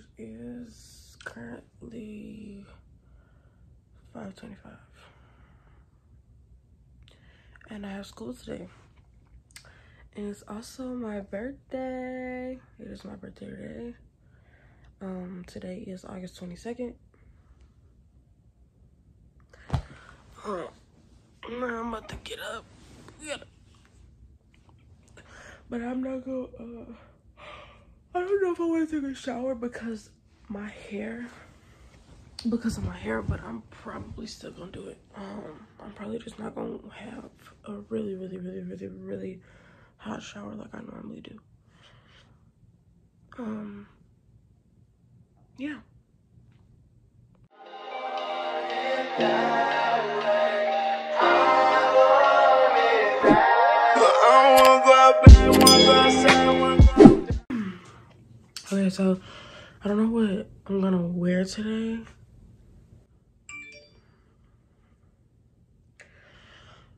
It is currently 5.25. And I have school today. And it's also my birthday. It is my birthday today. Um, today is August 22nd. Uh, I'm about to get up. But I'm not gonna, uh, I don't know if I want to take a shower because my hair, because of my hair, but I'm probably still gonna do it. Um, I'm probably just not gonna have a really, really, really, really, really hot shower like I normally do. Um, yeah. So I don't know what I'm gonna wear today.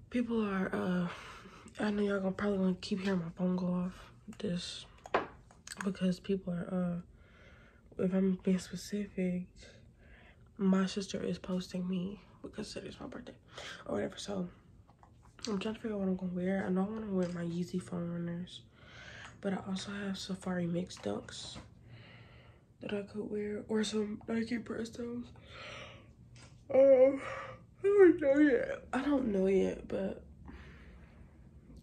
People are, uh, I know y'all gonna probably gonna keep hearing my phone go off this because people are, uh, if I'm being specific, my sister is posting me because it is my birthday or whatever. So I'm trying to figure out what I'm gonna wear. I know I wanna wear my Yeezy Foam runners, but I also have Safari Mix Dunks that I could wear or some Nike Prestos. Um, I don't know yet. I don't know yet, but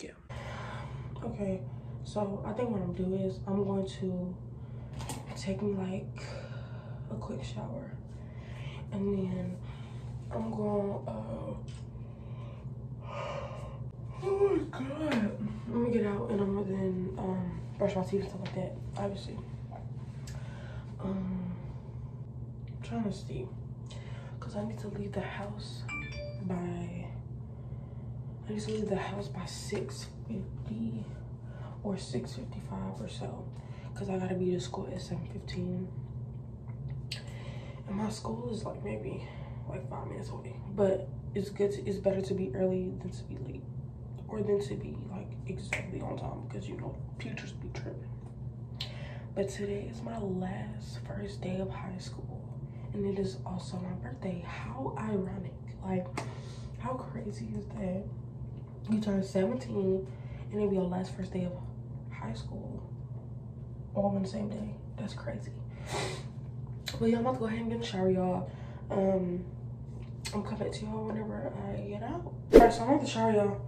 yeah. Okay, so I think what I'm gonna do is I'm going to take me like a quick shower and then I'm going uh oh my god I'm gonna get out and I'm gonna then um brush my teeth and stuff like that obviously um I'm trying to see because I need to leave the house by I need to leave the house by 6.50 or 6.55 or so because I gotta be to school at 7.15 and my school is like maybe like five minutes away but it's good to, it's better to be early than to be late or than to be like exactly on time because you know teachers but today is my last first day of high school. And it is also my birthday. How ironic. Like how crazy is that? You turn 17 and it'll be your last first day of high school. All on the same day. That's crazy. But yeah i'm about to go ahead and get in shower y'all. Um i'm coming to y'all whenever i get out. All right so i'm at to shower y'all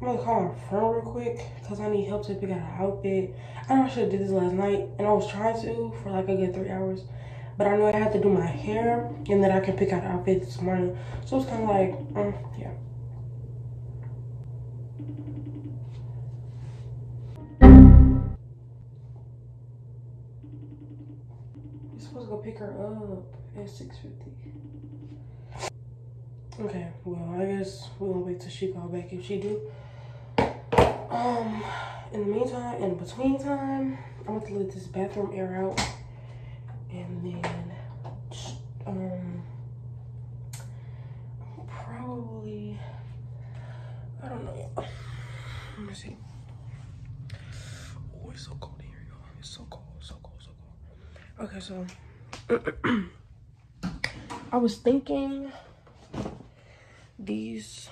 I'm gonna call my friend real quick because I need help to pick out an outfit. I know I should have did this last night and I was trying to for like a good three hours. But I know I have to do my hair and then I can pick out an outfit this morning. So it's kind of like, um, yeah. You're supposed to go pick her up at 6.50. Okay, well, I guess gonna wait till she call back if she do. Um, in the meantime, in between time, I'm going to let this bathroom air out. And then, um, probably, I don't know. Let me see. Oh, it's so cold here, y'all. It's so cold, so cold, so cold. Okay, so, I was thinking these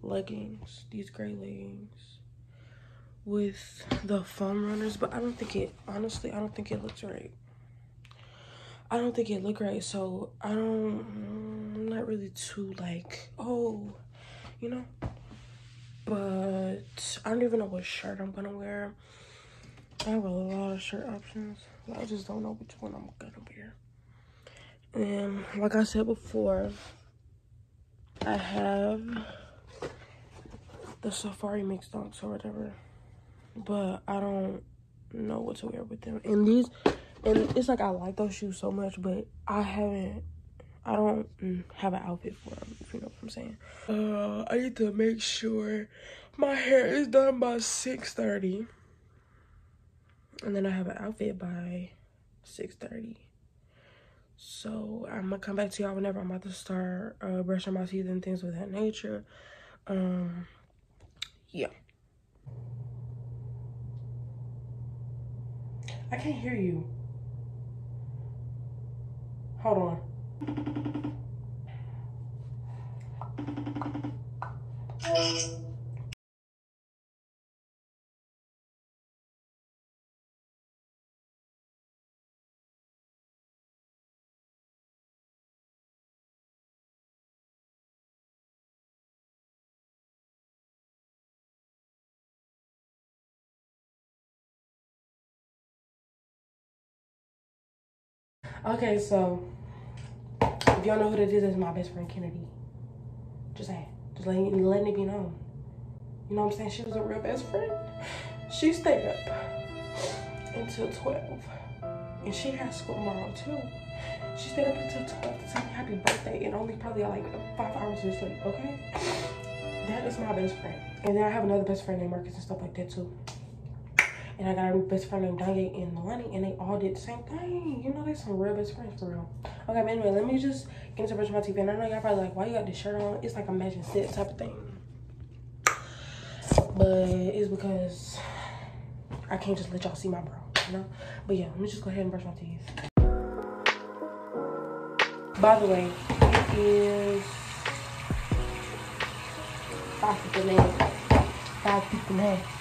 leggings, these gray leggings with the foam runners, but I don't think it, honestly, I don't think it looks right. I don't think it look right, so I don't, I'm not really too like, oh, you know? But I don't even know what shirt I'm gonna wear. I have a lot of shirt options. I just don't know which one I'm gonna wear. And like I said before, I have the Safari Mix Dunks or whatever but I don't know what to wear with them. And these, and it's like I like those shoes so much, but I haven't, I don't have an outfit for them, if you know what I'm saying. Uh, I need to make sure my hair is done by 6.30. And then I have an outfit by 6.30. So I'm gonna come back to y'all whenever I'm about to start uh, brushing my teeth and things of that nature. Um, yeah. I can't hear you. Hold on. Okay, so if y'all know who that is, it's my best friend Kennedy. Just saying, just letting letting it be known. You know what I'm saying? She was a real best friend. She stayed up until 12, and she has school tomorrow too. She stayed up until 12 to tell me happy birthday, and only probably got like five hours of sleep. Okay, that is my best friend, and then I have another best friend named Marcus and stuff like that too. And I got a best friend named Danye and Melanie, and they all did the same thing. You know, they're some real best friends for real. Okay, but anyway, let me just get into brush my teeth. And I know y'all probably like, why you got this shirt on? It's like a matching set type of thing. But it's because I can't just let y'all see my bro, you know? But yeah, let me just go ahead and brush my teeth. By the way, it is 5.59. 5.59.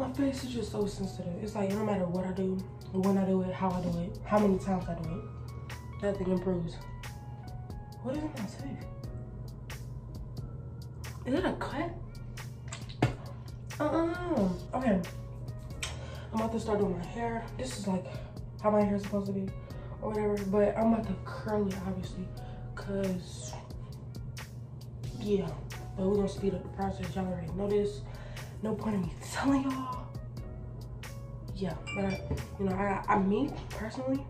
My face is just so sensitive. It's like no matter what I do, when I do it, how I do it, how many times I do it, nothing improves. What is in my tooth? Is it a cut? Uh-uh. Okay. I'm about to start doing my hair. This is like how my hair is supposed to be or whatever. But I'm about to curl it, obviously, because, yeah. But we're gonna speed up the process. Y'all already know this. No point in me telling y'all. Yeah, but I, you know, I, I, personally,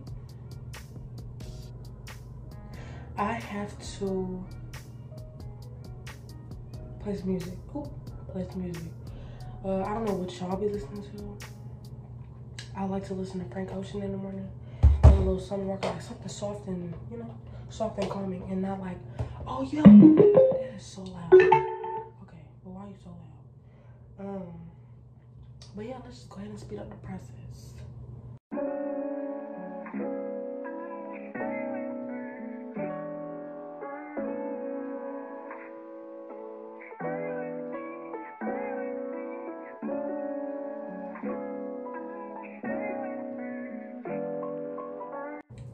I have to play some music. Ooh, play some music. Uh, I don't know what y'all be listening to. I like to listen to Frank Ocean in the morning. A little summer work, like something soft and, you know, soft and calming. And not like, oh, yo, that is so loud. Um, but yeah, let's just go ahead and speed up the process.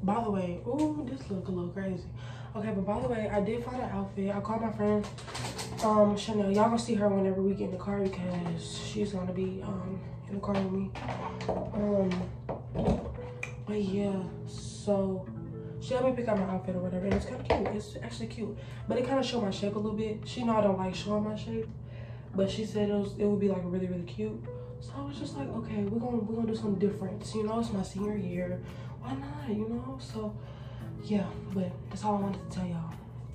By the way, ooh, this look a little crazy. Okay, but by the way, I did find an outfit. I called my friend, um, Chanel. Y'all gonna see her whenever we get in the car because she's gonna be um in the car with me. Um, but yeah, so she helped me pick out my outfit or whatever, and it's kind of cute. It's actually cute, but it kind of showed my shape a little bit. She know I don't like showing my shape, but she said it was it would be like really really cute. So I was just like, okay, we're gonna we're gonna do something different. You know, it's my senior year. Why not? You know, so yeah. But that's all I wanted to tell y'all.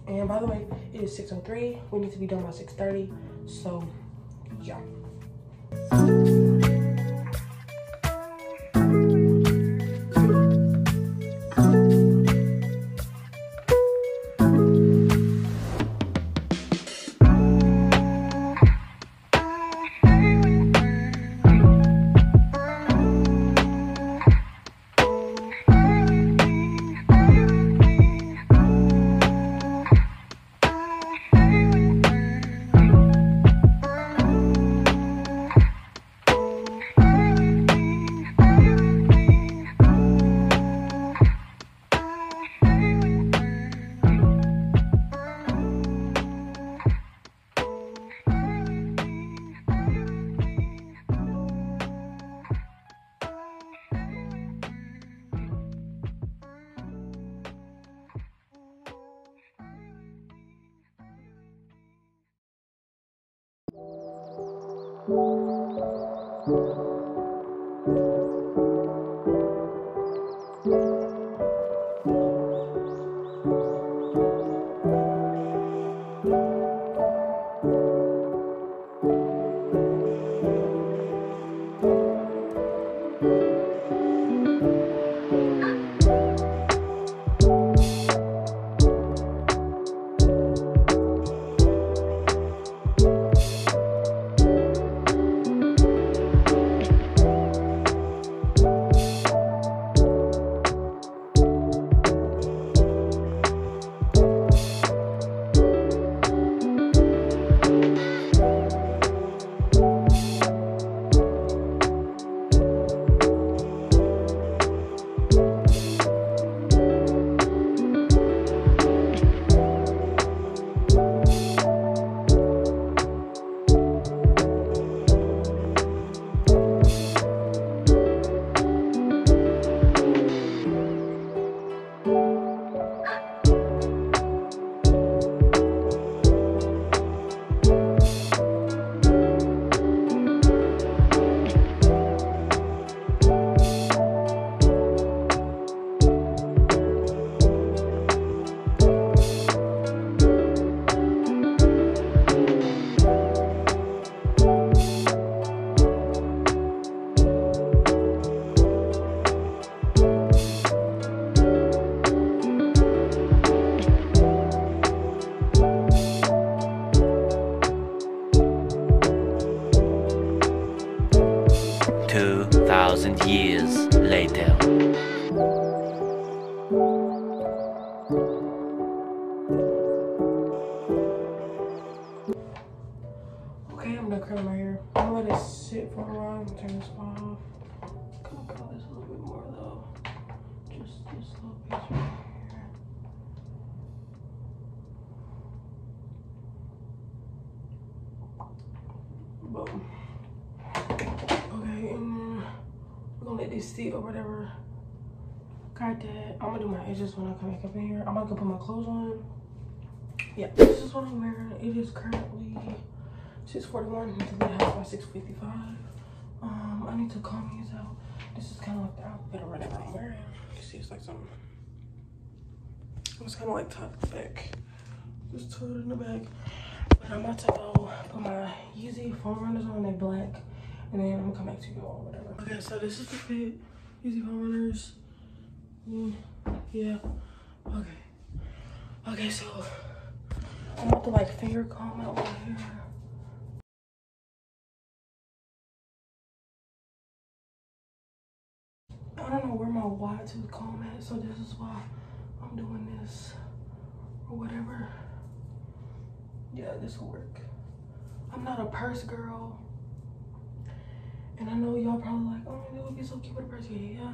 And by the way, it is 6:03. We need to be done by 6:30. So yeah. I'm gonna curl my hair. I'm gonna let it sit for a while. I'm gonna turn this off. I'm gonna curl this a little bit more though. Just this little piece right here. Boom. Okay, we're gonna let this sit or whatever. Got that. I'm gonna do my edges when I come back up in here. I'm gonna go put my clothes on. Yeah, this is what I'm wearing. It is currently 641. Need to leave the house by 655. Um, I need to comb these out. This is kind of like the outfit whatever I'm wearing. You see, it's like some. It's kind of like tucked back. Just tucked in the back. But I'm about to go put my Yeezy foam runners on. They black. And then I'm gonna come back to you or whatever. Okay, so this is the fit. Yeezy foam runners. Mm, yeah. Okay. Okay, so I'm about to like finger comb out my hair. I don't know where my wide tooth comb at, so this is why I'm doing this or whatever. Yeah, this will work. I'm not a purse girl. And I know y'all probably like, oh, it would be so cute with a purse. Yeah, yeah.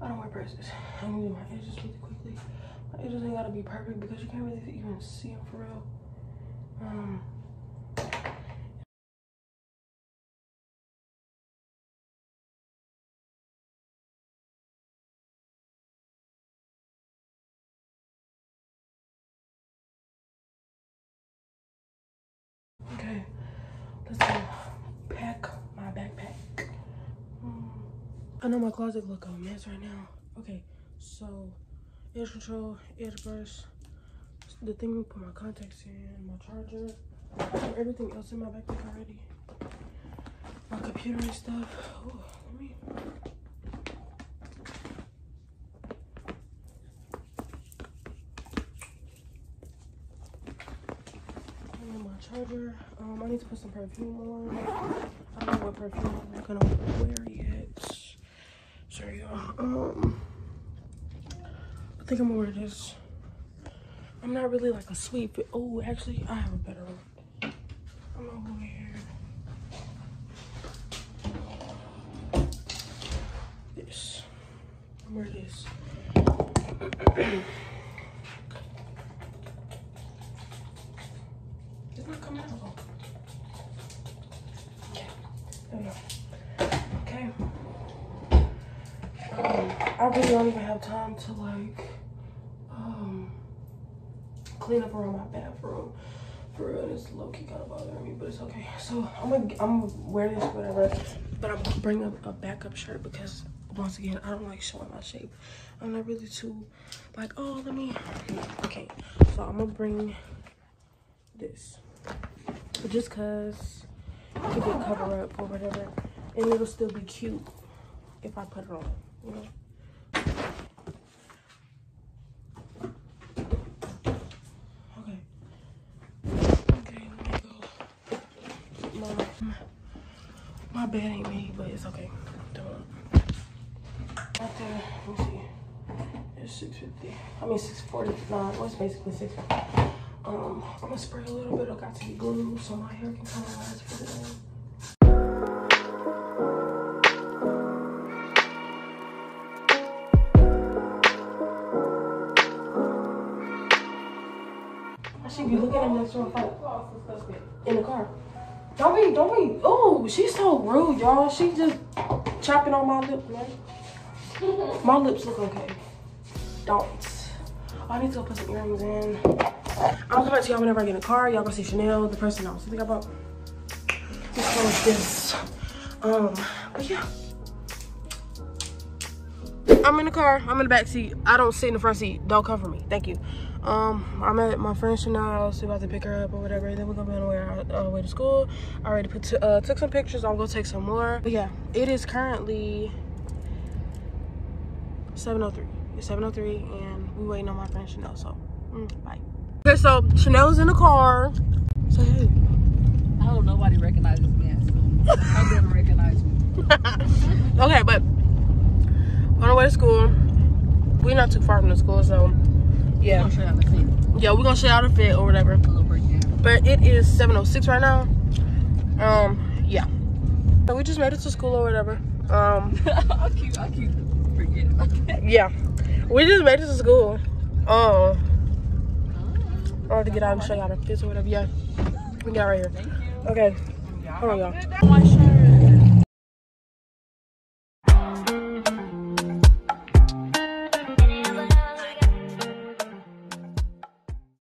I don't wear purses. I'm gonna do my edges really quickly. My edges ain't gotta be perfect because you can't really even see them for real. Um, okay, let's go pack my backpack. Hmm. I know my closet look a mess right now. Okay, so edge control, edge brush, the thing we put my contacts in, my charger, everything else in my backpack already. My computer and stuff. Ooh, let me. My charger. Um, I need to put some perfume on. I don't know what perfume I'm gonna wear yet. Sorry, y'all. Um, I think I'm gonna wear this. I'm not really like a sweet fit. Oh, actually, I have a better one. I'm gonna wear this. I'm wear this. it's not coming out. Yeah, there we go. Okay. Um, I really don't even have time to like um clean up around my bathroom. For real, it's low key kind of bothering me, but it's okay. So I'm gonna I'm gonna wear this whatever, but I'm gonna bring a backup shirt because once again I don't like showing my shape. I'm not really too like oh let me okay. So I'm gonna bring this, just cause it could a cover up or whatever, and it'll still be cute if I put it on, you know. Okay. Okay, let me go. My, my bed ain't made, but it's okay. Don't. Right there, let me see. It's 650. I mean 649. Well, it's basically 650. Um, I'm gonna spray a little bit of Got2b glue so my hair can kind of last for the day. I should be looking at next door fight in the car. Don't be, don't be. Oh, she's so rude, y'all. She just chopping on my lip, man. My lips look okay. Don't. Oh, I need to go put some earrings in. I'll come back to y'all whenever I get in the car. Y'all gonna see Chanel, the person I was thinking about. Let's close this. Um, but yeah. I'm in the car. I'm in the back seat. I don't sit in the front seat. Don't cover me. Thank you. Um, I'm at my friend Chanel. So about to pick her up or whatever. Then we're gonna be on the way, uh, way to school. I already put uh, took some pictures. I'm gonna take some more. But yeah, it is currently 7:03. It's 7:03, and we waiting on my friend Chanel. So, mm, bye. Okay, so Chanel's in the car. Say hey. I hope nobody recognizes me. I never recognize me. okay, but on the way to school, we're not too far from the school, so yeah. I'm sure I'm the same. Yeah, we're gonna show y'all the fit or whatever. A little breakdown. But it is 7.06 right now. Um, yeah. So we just made it to school or whatever. Um, I'll keep, I'll keep forgetting. Okay. yeah. We just made it to school. Um, I want to get out and show y'all the fits or whatever. Yeah. We got right here. Thank you. Okay. Hold on, y'all.